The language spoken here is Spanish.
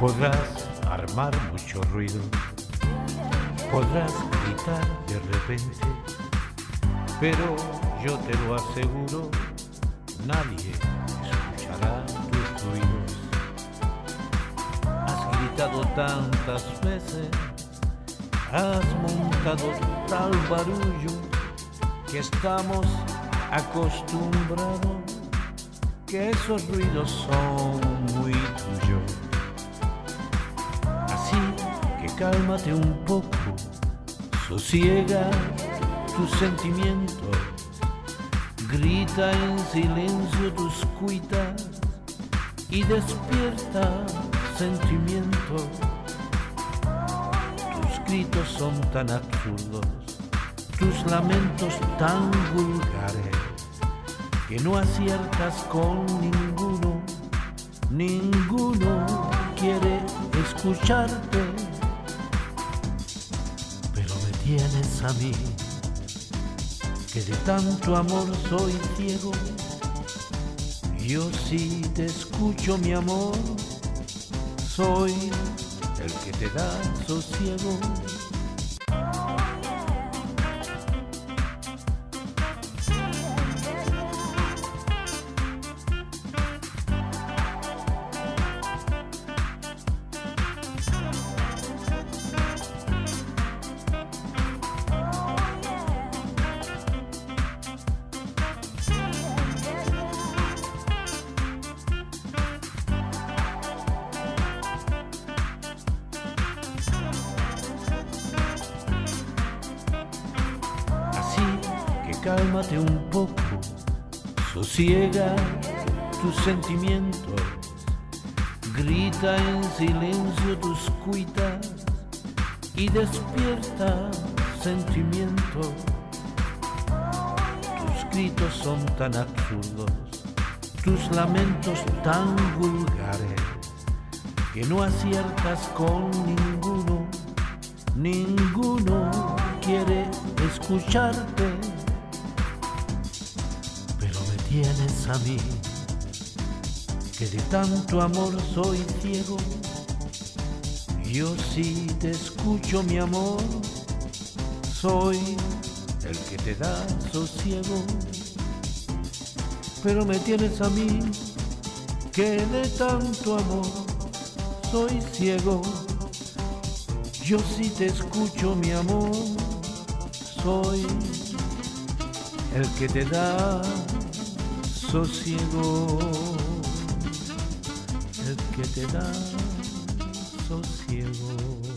Podrás armar mucho ruido, podrás gritar de repente, pero yo te lo aseguro, nadie escuchará tus ruidos. Has gritado tantas veces, has montado tal barullo que estamos acostumbrados que esos ruidos son muy tuyos. Cálmate un poco, sosiega tus sentimientos, grita en silencio tus cuitas y despierta sentimientos. Tus gritos son tan absurdos, tus lamentos tan vulgares que no aciertas con ninguno, ninguno quiere escucharte, tienes a mí, que de tanto amor soy ciego, yo sí te escucho mi amor, soy el que te da sosiego. Cálmate un poco, sosiega tus sentimientos, grita en silencio tus cuitas y despierta sentimientos. Tus gritos son tan absurdos, tus lamentos tan vulgares, que no aciertas con ninguno, ninguno quiere escucharte tienes a mí, que de tanto amor soy ciego. Yo sí te escucho, mi amor, soy el que te da sosiego. Pero me tienes a mí, que de tanto amor soy ciego. Yo sí te escucho, mi amor, soy el que te da sosiego, el que te da sosiego.